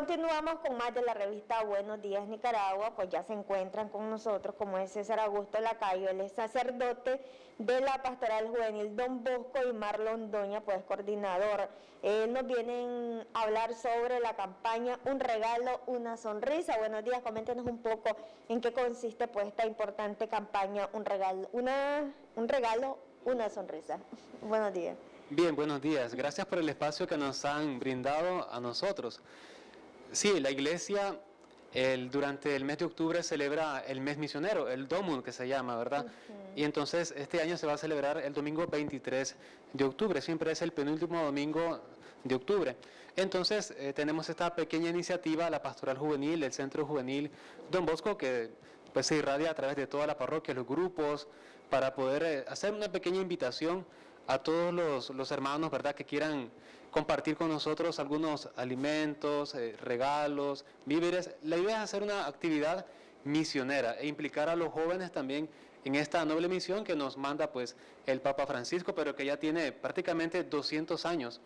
continuamos con más de la revista Buenos Días Nicaragua, pues ya se encuentran con nosotros como es César Augusto Lacayo, es sacerdote de la Pastoral Juvenil Don Bosco y Marlon Doña, pues coordinador. Él nos vienen a hablar sobre la campaña Un regalo, una sonrisa. Buenos días, coméntenos un poco en qué consiste pues esta importante campaña Un regalo, una, un regalo, una sonrisa. Buenos días. Bien, buenos días. Gracias por el espacio que nos han brindado a nosotros. Sí, la iglesia el, durante el mes de octubre celebra el mes misionero, el Domum que se llama, ¿verdad? Y entonces este año se va a celebrar el domingo 23 de octubre, siempre es el penúltimo domingo de octubre. Entonces eh, tenemos esta pequeña iniciativa, la Pastoral Juvenil, el Centro Juvenil Don Bosco, que pues se irradia a través de toda la parroquia, los grupos, para poder eh, hacer una pequeña invitación a todos los, los, hermanos, ¿verdad?, que quieran compartir con nosotros algunos alimentos, eh, regalos, víveres. La idea es hacer una actividad misionera e implicar a los jóvenes también en esta noble misión que nos manda pues el Papa Francisco, pero que ya tiene prácticamente 200 años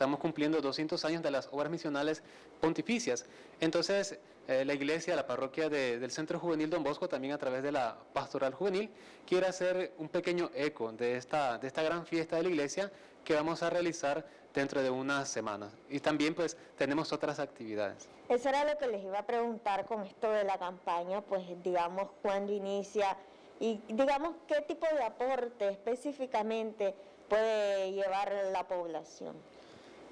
Estamos cumpliendo 200 años de las obras misionales pontificias. Entonces, eh, la iglesia, la parroquia del Centro Juvenil Don Bosco, también a través de la Pastoral Juvenil, quiere hacer un pequeño eco de esta, de esta gran fiesta de la iglesia que vamos a realizar dentro de unas semanas. Y también pues tenemos otras actividades. Eso era lo que les iba a preguntar con esto de la campaña, pues digamos cuándo inicia y digamos qué tipo de aporte específicamente puede llevar la población.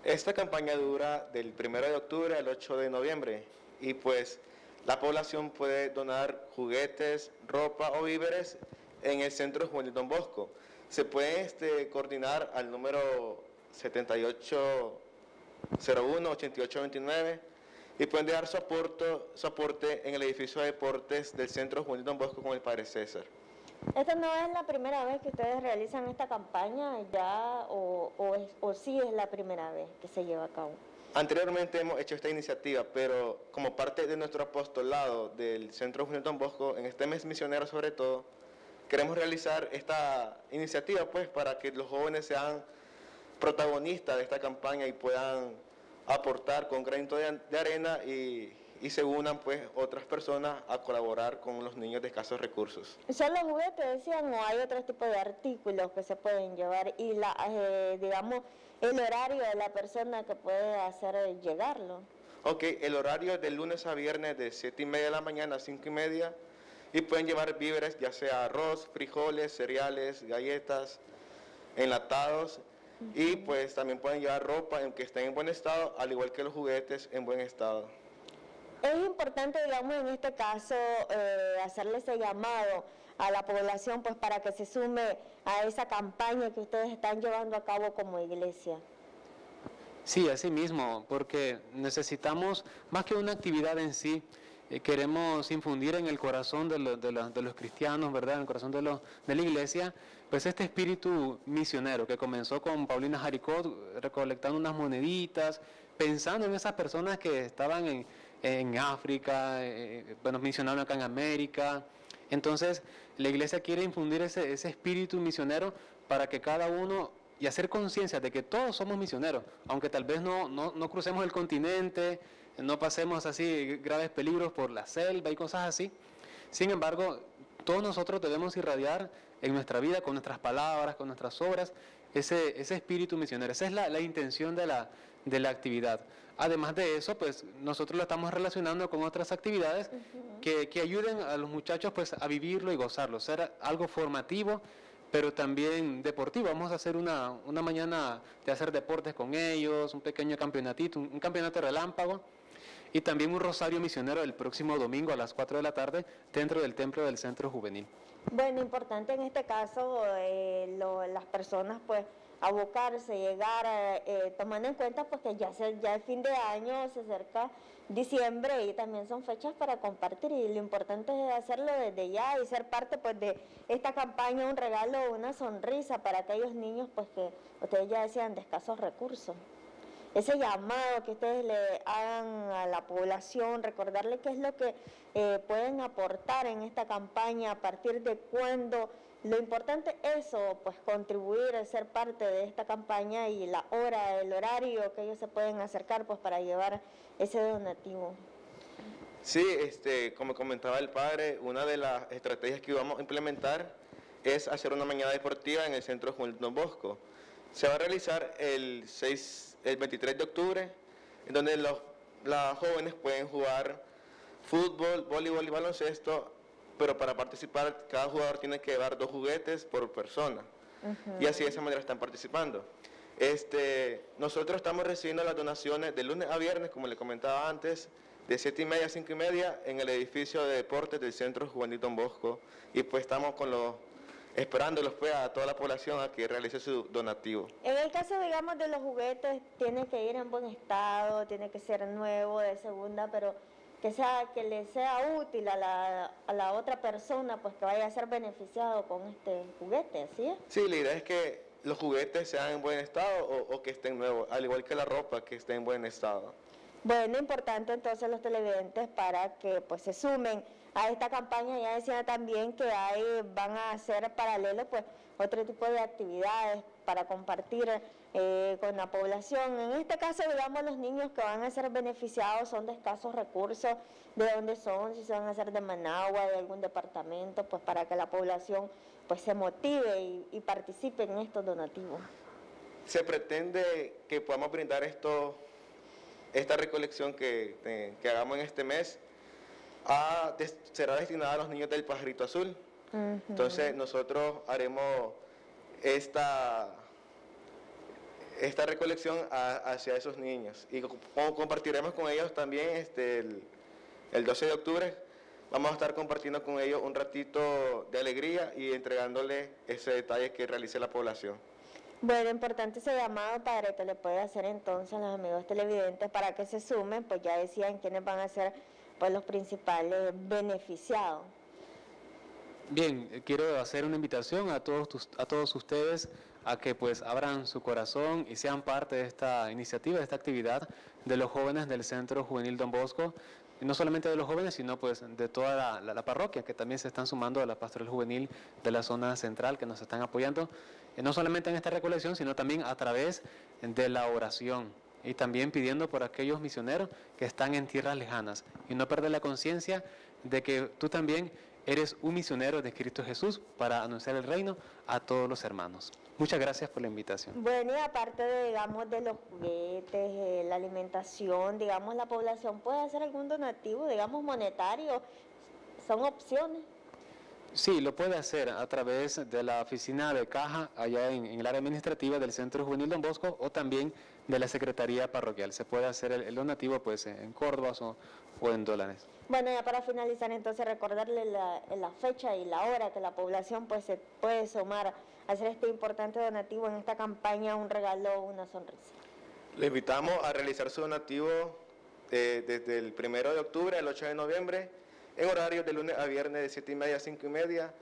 Esta campaña dura del 1 de octubre al 8 de noviembre y pues la población puede donar juguetes, ropa o víveres en el Centro Juvenil Don Bosco. Se puede este, coordinar al número 7801-8829 y pueden dejar su aporte, su aporte en el edificio de deportes del Centro Juvenil Don Bosco con el Padre César. ¿Esta no es la primera vez que ustedes realizan esta campaña ya o, o, sí es la primera vez que se lleva a cabo? Anteriormente hemos hecho esta iniciativa, pero como parte de nuestro apostolado del Centro Juvenil Don Bosco, en este mes misionero sobre todo, queremos realizar esta iniciativa pues para que los jóvenes sean protagonistas de esta campaña y puedan aportar con granito de arena y y se unan pues otras personas a colaborar con los niños de escasos recursos. ¿Son los juguetes, decían, o hay otro tipo de artículos que se pueden llevar y la, eh, digamos, el horario de la persona que puede hacer llegarlo? Ok, el horario es de lunes a viernes de 7 y media de la mañana a 5 y media y pueden llevar víveres, ya sea arroz, frijoles, cereales, galletas, enlatados y pues también pueden llevar ropa aunque estén en buen estado, al igual que los juguetes en buen estado. Es importante, digamos, en este caso, eh, hacerle ese llamado a la población, pues para que se sume a esa campaña que ustedes están llevando a cabo como iglesia. Sí, así mismo, porque necesitamos, más que una actividad en sí, eh, queremos infundir en el corazón de, los cristianos, ¿verdad? En el corazón de, de la iglesia, pues este espíritu misionero que comenzó con Paulina Jaricot recolectando unas moneditas, pensando en esas personas que estaban en, África, eh, bueno, misionaron acá en América. Entonces, la iglesia quiere infundir ese, ese espíritu misionero para que cada uno y hacer conciencia de que todos somos misioneros, aunque tal vez no, crucemos el continente, no pasemos así graves peligros por la selva y cosas así. Sin embargo, todos nosotros debemos irradiar en nuestra vida, con nuestras palabras, con nuestras obras, ese, ese espíritu misionero. Esa es la, la intención de la, de la actividad. Además de eso, pues nosotros lo estamos relacionando con otras actividades que, que, ayuden a los muchachos pues a vivirlo y gozarlo, ser algo formativo, pero también deportivo. Vamos a hacer una, una mañana de hacer deportes con ellos, un pequeño campeonatito, un, campeonato relámpago y también un rosario misionero el próximo domingo a las 4 de la tarde dentro del templo del centro juvenil. Bueno, importante en este caso eh, las personas pues abocarse, llegar, eh, tomando en cuenta pues que ya, se, ya el fin de año se acerca diciembre y también son fechas para compartir y lo importante es hacerlo desde ya y ser parte pues de esta campaña, un regalo, una sonrisa para aquellos niños pues que ustedes ya decían de escasos recursos ese llamado que ustedes le hagan a la población, recordarle qué es lo que eh, pueden aportar en esta campaña, a partir de cuándo lo importante es eso, pues contribuir a ser parte de esta campaña y la hora, el horario que ellos se pueden acercar pues para llevar ese donativo. Sí, este, como comentaba el padre, una de las estrategias que vamos a implementar es hacer una mañana deportiva en el Centro Juan Don Bosco. Se va a realizar el, 6, el 23 de octubre, en donde los, las jóvenes pueden jugar fútbol, voleibol y baloncesto, pero para participar cada jugador tiene que llevar dos juguetes por persona. Y así de esa manera están participando. Este, nosotros estamos recibiendo las donaciones de lunes a viernes, como le comentaba antes, de 7 y media a 5 y media en el edificio de deportes del Centro Juvenil Don Bosco. Y pues estamos con los esperándolos pues a toda la población a que realice su donativo. En el caso, digamos, de los juguetes, tiene que ir en buen estado, tiene que ser nuevo, de segunda, pero que sea que le sea útil a la, a la otra persona, pues que vaya a ser beneficiado con este juguete, ¿sí? Sí, la idea es que los juguetes sean en buen estado o, o que estén nuevos, al igual que la ropa, que esté en buen estado. Bueno, importante entonces los televidentes para que pues se sumen a esta campaña. Ya decía también que hay, van a hacer paralelo pues otro tipo de actividades para compartir eh, con la población. En este caso, digamos, los niños que van a ser beneficiados son de escasos recursos, de dónde son, si se van a hacer de Managua, de algún departamento, pues para que la población pues se motive y, participe en estos donativos. Se pretende que podamos brindar esto, esta recolección que, que hagamos en este mes será destinada a los niños del Pajarito Azul. Entonces nosotros haremos esta, esta recolección hacia esos niños y compartiremos con ellos también este, el, el 12 de octubre. Vamos a estar compartiendo con ellos un ratito de alegría y entregándole ese detalle que realice la población. Bueno, importante ese llamado, padre, que le puede hacer entonces a los amigos televidentes para que se sumen, pues ya decían quiénes van a ser pues, los principales beneficiados. Bien, eh, quiero hacer una invitación a todos, a todos ustedes a que pues abran su corazón y sean parte de esta iniciativa, de esta actividad de los jóvenes del Centro Juvenil Don Bosco, y no solamente de los jóvenes, sino pues de toda la, parroquia, que también se están sumando a la pastoral juvenil de la zona central, que nos están apoyando, y no solamente en esta recolección, sino también a través de la oración y también pidiendo por aquellos misioneros que están en tierras lejanas y no perder la conciencia de que tú también eres un misionero de Cristo Jesús para anunciar el reino a todos los hermanos. Muchas gracias por la invitación. Bueno, y aparte de, digamos, de los juguetes, eh, la alimentación, digamos, la población puede hacer algún donativo, digamos, monetario. Son opciones. Sí, lo puede hacer a través de la oficina de caja allá en, el área administrativa del Centro Juvenil Don Bosco o también de la Secretaría Parroquial. Se puede hacer el, donativo pues en Córdoba o, en dólares. Bueno, ya para finalizar entonces recordarle la, la, fecha y la hora que la población pues se puede sumar a hacer este importante donativo en esta campaña Un regalo, una sonrisa. Le invitamos a realizar su donativo eh, desde el primero de octubre al 8 de noviembre en horarios de lunes a viernes de 7 y media a 5 y media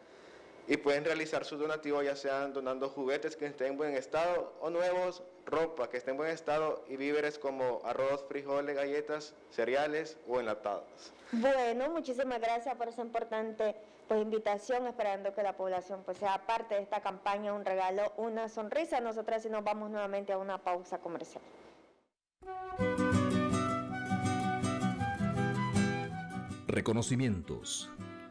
y pueden realizar su donativo ya sean donando juguetes que estén en buen estado o nuevos, ropa que esté en buen estado y víveres como arroz, frijoles, galletas, cereales o enlatados. Bueno, muchísimas gracias por esa importante pues, invitación, esperando que la población pues, sea parte de esta campaña, un regalo, una sonrisa. Nosotras si nos vamos nuevamente a una pausa comercial. Reconocimientos,